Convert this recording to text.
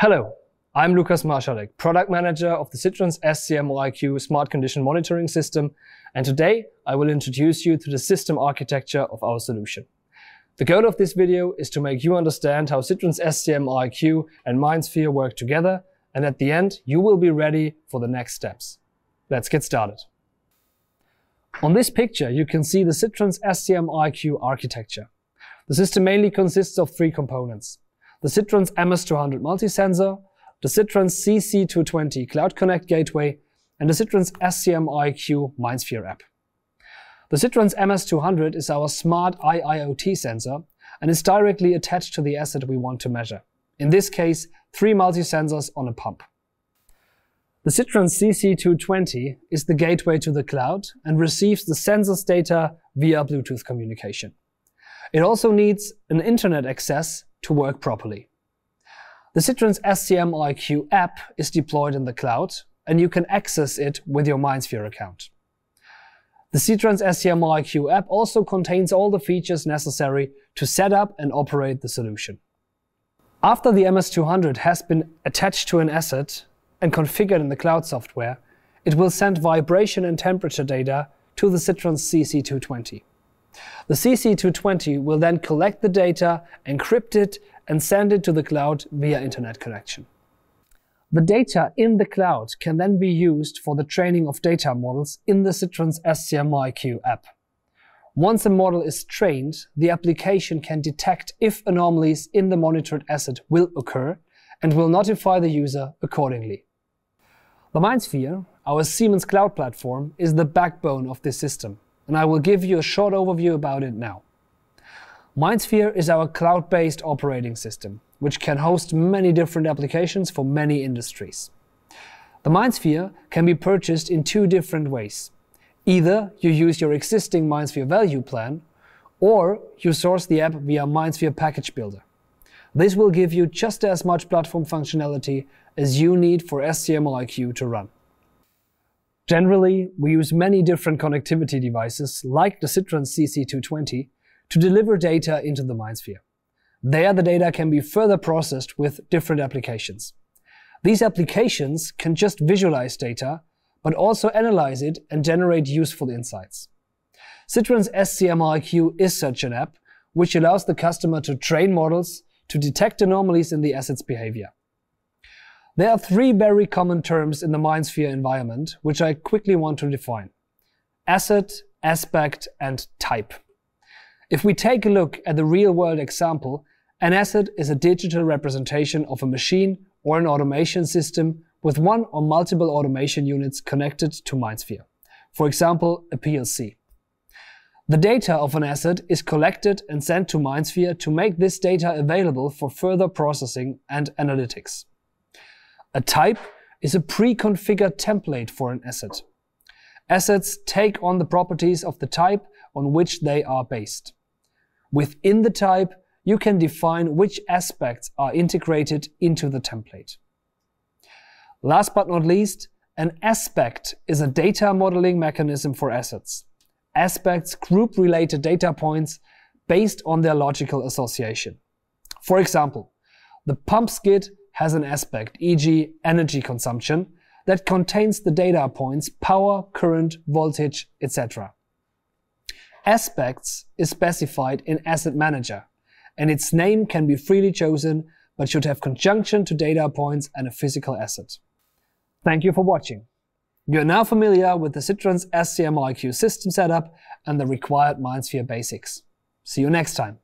Hello, I'm Lukas Marszalek, Product Manager of the SITRANS SCM-IQ Smart Condition Monitoring System, and today I will introduce you to the system architecture of our solution. The goal of this video is to make you understand how SITRANS SCM-IQ and MindSphere work together, and at the end you will be ready for the next steps. Let's get started. On this picture you can see the SITRANS SCM-IQ architecture. The system mainly consists of three components the SITRANS MS200 multi-sensor, the SITRANS CC220 Cloud Connect gateway, and the SITRANS SCM IQ MindSphere app. The SITRANS MS200 is our smart IIoT sensor and is directly attached to the asset we want to measure. In this case, three multi-sensors on a pump. The SITRANS CC220 is the gateway to the cloud and receives the sensor's data via Bluetooth communication. It also needs an internet access to work properly. The SITRANS SCM IQ app is deployed in the cloud, and you can access it with your MindSphere account. The SITRANS SCM IQ app also contains all the features necessary to set up and operate the solution. After the MS200 has been attached to an asset and configured in the cloud software, it will send vibration and temperature data to the SITRANS CC220. The CC220 will then collect the data, encrypt it, and send it to the cloud via internet connection. The data in the cloud can then be used for the training of data models in the SITRANS SCM-IQ app. Once a model is trained, the application can detect if anomalies in the monitored asset will occur and will notify the user accordingly. The MindSphere, our Siemens cloud platform, is the backbone of this system and I will give you a short overview about it now. MindSphere is our cloud-based operating system, which can host many different applications for many industries. The MindSphere can be purchased in two different ways. Either you use your existing MindSphere value plan, or you source the app via MindSphere Package Builder. This will give you just as much platform functionality as you need for SCM-IQ to run. Generally, we use many different connectivity devices, like the SITRANS CC220, to deliver data into the MindSphere. There, the data can be further processed with different applications. These applications can just visualize data, but also analyze it and generate useful insights. SITRANS SCM-IQ is such an app, which allows the customer to train models to detect anomalies in the asset's behavior. There are three very common terms in the MindSphere environment, which I quickly want to define. Asset, aspect, and type. If we take a look at the real-world example, an asset is a digital representation of a machine or an automation system with one or multiple automation units connected to MindSphere. For example, a PLC. The data of an asset is collected and sent to MindSphere to make this data available for further processing and analytics. A type is a pre-configured template for an asset. Assets take on the properties of the type on which they are based. Within the type, you can define which aspects are integrated into the template. Last but not least, an aspect is a data modeling mechanism for assets. Aspects group related data points based on their logical association. For example, the pump skid has an aspect, e.g. energy consumption, that contains the data points power, current, voltage, etc. Aspects is specified in Asset Manager, and its name can be freely chosen, but should have conjunction to data points and a physical asset. Thank you for watching. You are now familiar with the SITRANS SCM-IQ system setup and the required MindSphere basics. See you next time.